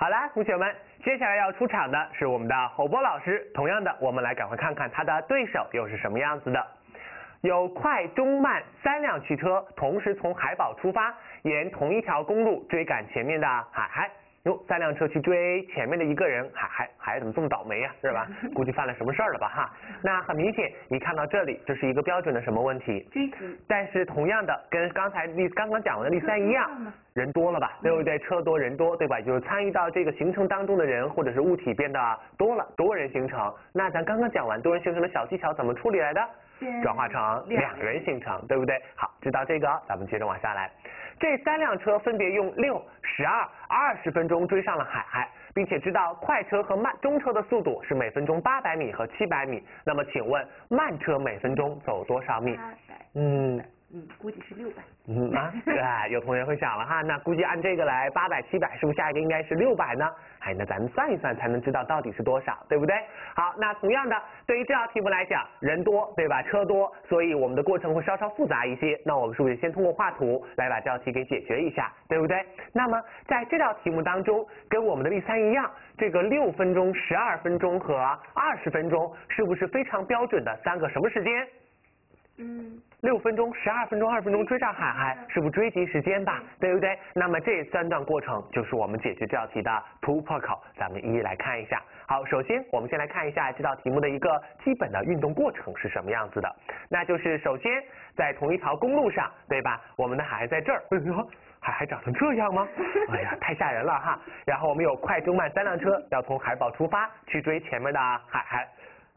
好啦，同学们，接下来要出场的是我们的侯波老师。同样的，我们来赶快看看他的对手又是什么样子的。有快、中、慢三辆汽车同时从海宝出发，沿同一条公路追赶前面的海海。哟，三辆车去追前面的一个人，还还还怎么这么倒霉呀、是吧？估计犯了什么事儿了吧哈。那很明显，你看到这里，这是一个标准的什么问题？追逐但是同样的，跟刚才例刚刚讲完的例三一样，人多了吧，对不对？车多人多，对吧？就是参与到这个行程当中的人或者是物体变得多了，多人行程。那咱刚刚讲完多人行程的小技巧怎么处理来的？转化成两人行程，对不对？好，知道这个，咱们接着往下来。这三辆车分别用六、十二、二十分钟追上了海海，并且知道快车和慢中车的速度是每分钟八百米和七百米。那么请问慢车每分钟走多少米？嗯。嗯，估计是六百。嗯啊，对，有同学会想了哈，那估计按这个来，八百、七百，是不是下一个应该是六百呢？哎，那咱们算一算才能知道到底是多少，对不对？好，那同样的，对于这道题目来讲，人多，对吧？车多，所以我们的过程会稍稍复杂一些。那我们是不是先通过画图来把这道题给解决一下，对不对？那么在这道题目当中，跟我们的例三一样，这个六分钟、十二分钟和二十分钟，是不是非常标准的三个什么时间？嗯，六分钟、十二分钟、二分钟追上海海，是不是追及时间吧？对不对？那么这三段过程就是我们解决这道题的突破口，咱们一一来看一下。好，首先我们先来看一下这道题目的一个基本的运动过程是什么样子的，那就是首先在同一条公路上，对吧？我们的海海在这儿，哎呦，海海长成这样吗？哎呀，太吓人了哈！然后我们有快、中、慢三辆车要从海宝出发去追前面的海海。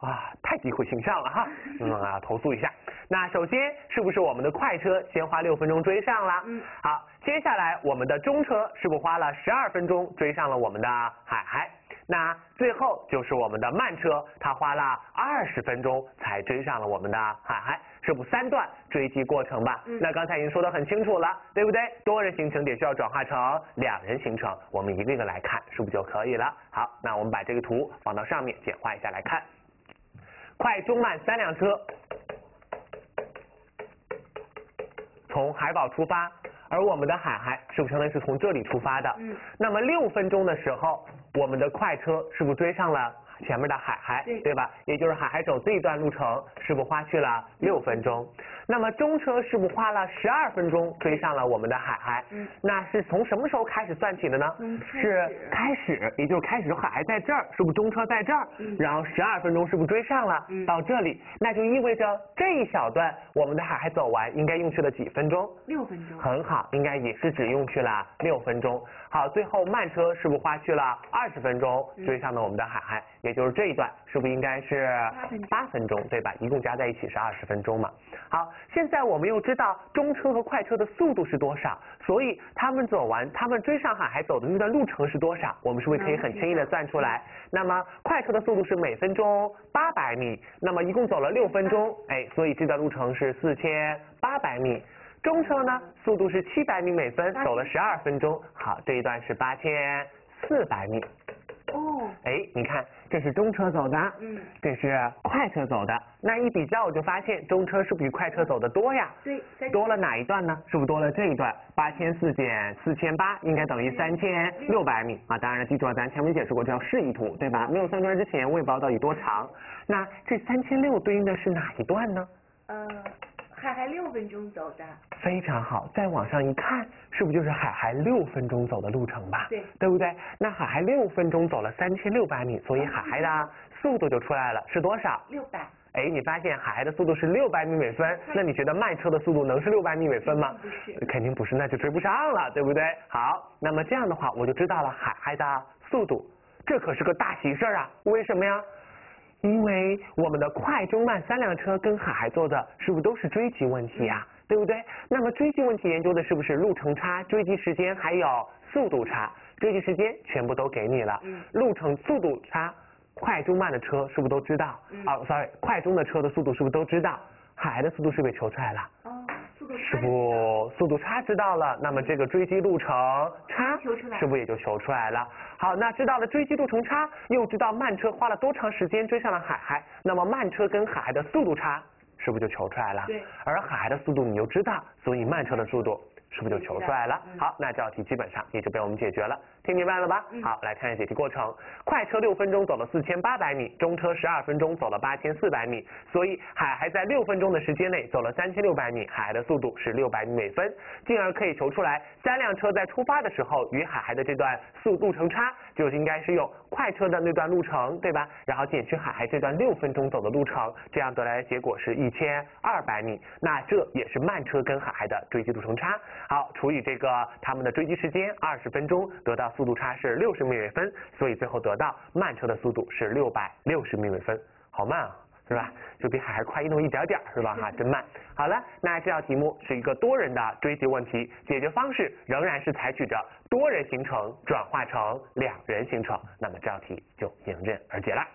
啊，太诋毁形象了哈！嗯啊，投诉一下。那首先是不是我们的快车先花六分钟追上了？嗯。好，接下来我们的中车是不是花了十二分钟追上了我们的海海？那最后就是我们的慢车，它花了二十分钟才追上了我们的海海，是不是三段追击过程吧？嗯那刚才已经说得很清楚了，对不对？多人行程得需要转化成两人行程，我们一个一个来看，是不是就可以了？好，那我们把这个图放到上面，简化一下来看。快、中、慢三辆车从海宝出发，而我们的海海是不是相当于是从这里出发的？嗯。那么六分钟的时候，我们的快车是不是追上了前面的海海？对吧？也就是海海走这一段路程，是不花去了六分钟？那么中车是不花了十二分钟追上了我们的海海？嗯那是从什么时候开始算起的呢？是开始，也就是开始海海在这儿，是不是中车在这儿？嗯然后十二分钟是不是追上了？嗯到这里，那就意味着这一小段我们的海海走完应该用去了几分钟？六分钟。很好，应该也是只用去了六分钟。好，最后慢车是不是花去了二十分钟嗯追上了我们的海海？也就是这一段是不是应该是八分钟对吧？一共加在一起是二十分钟嘛。好，现在我们又知道中车和快车的速度是多少，所以他们走完，他们追上海还走的那段路程是多少？我们是不是可以很轻易的算出来？那么快车的速度是每分钟八百米，那么一共走了六分钟，哎，所以这段路程是四千八百米。中车呢，速度是七百米每分，走了十二分钟。好，这一段是八千四百米。哦，哎，你看，这是中车走的，嗯，这是快车走的。那一比较，我就发现中车是不是比快车走的多呀？对，多了哪一段呢？是不是多了这一段？八千四减四千八，应该等于三千六百米啊！当然了，记住了，咱前面解释过，这叫示意图，对吧？没有算出来之前，我也不知道到底多长。那这三千六对应的是哪一段呢？呃，海海六分钟走的。非常好，再往上一看，是不是就是海海六分钟走的路程吧？对对不对？那海海六分钟走了三千六百米，所以海海的速度就出来了，是多少？六百。哎，你发现海海的速度是六百米每分，那你觉得慢车的速度能是六百米每分吗？不是肯定不是，那就追不上了，对不对？好，那么这样的话，我就知道了海海的速度，这可是个大喜事儿啊！为什么呀？因为我们的快、中、慢三辆车跟海海做的是不是都是追击问题呀、对不对？那么追击问题研究的是不是路程差、追击时间还有速度差？追击时间全部都给你了，嗯路程速度差，快、中、慢的车是不是都知道？嗯啊，sorry，快、中的车的速度是不是都知道？海海的速度是不是也求出来了？是。不，速度差知道了，那么这个追击路程差是不是也就求出来了？好，那知道了追击路程差，又知道慢车花了多长时间追上了海海，那么慢车跟海海的速度差是不是就求出来了？对而海海的速度你又知道，所以慢车的速度是不是就求出来了？嗯好，那这道题基本上也就被我们解决了。听明白了吧？嗯好，来看一下解题过程。快车六分钟走了四千八百米，中车十二分钟走了八千四百米，所以海海在六分钟的时间内走了三千六百米，海海的速度是六百米每分，进而可以求出来三辆车在出发的时候与海海的这段速度程差，就是应该是用快车的那段路程，对吧？然后减去海海这段六分钟走的路程，这样得来的结果是一千二百米，那这也是慢车跟海海的追击路程差。好，除以这个他们的追击时间二十分钟，得到速度差是六十米每分，所以最后得到慢车的速度是六百六十米每分，好慢啊。是吧？就比海还快那么一点点，是吧？哈，真慢。好了，那这道题目是一个多人的追击问题，解决方式仍然是采取着多人行程转化成两人行程，那么这道题就迎刃而解了。